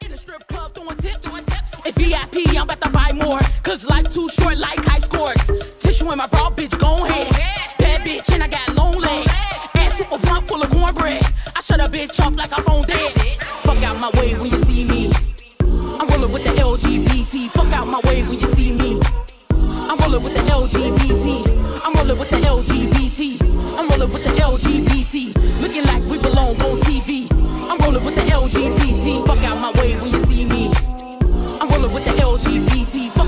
In the strip club, throwing tips, throwing tips. At VIP, I'm about to buy more. Cause life too short like high scores. Tissue in my bra, bitch, go ahead. Bad bitch, and I got long legs. Ass super plump, full of cornbread. I shut a bitch up like I'm phone dead. Fuck out my way when you see me. I'm rolling with the LGBT. Fuck out my way when you see me. I'm rolling with the LGBT. I'm rolling with the LGBT. I'm rolling with the LGBT. OG, BT,